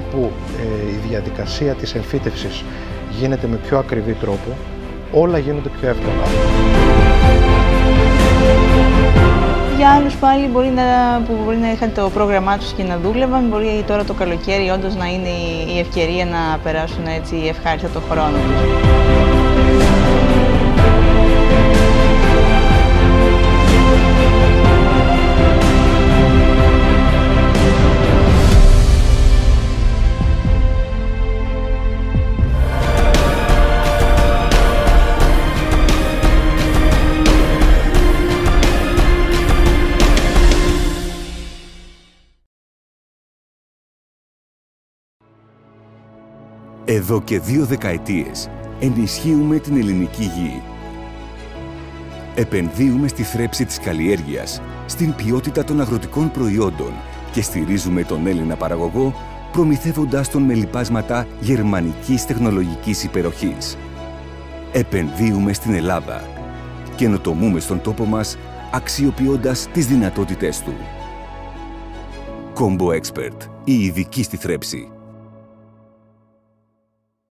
στιγμή που ε, η διαδικασία της εμφύτευσης γίνεται με πιο ακριβή τρόπο, όλα γίνονται πιο εύκολα. Για άλλους πάλι μπορεί να, που μπορεί να είχαν το πρόγραμμά τους και να δούλευαν, μπορεί τώρα το καλοκαίρι όντως να είναι η ευκαιρία να περάσουν έτσι ευχάριστα το χρόνο τους. Εδώ και δύο δεκαετίες ενισχύουμε την ελληνική γη. Επενδύουμε στη θρέψη της καλλιέργειας, στην ποιότητα των αγροτικών προϊόντων και στηρίζουμε τον Έλληνα παραγωγό προμηθεύοντάς τον με λοιπάσματα γερμανικής τεχνολογικής υπεροχής. Επενδύουμε στην Ελλάδα. Καινοτομούμε στον τόπο μας αξιοποιώντας τις δυνατότητές του. Combo Expert, η ειδική στη θρέψη.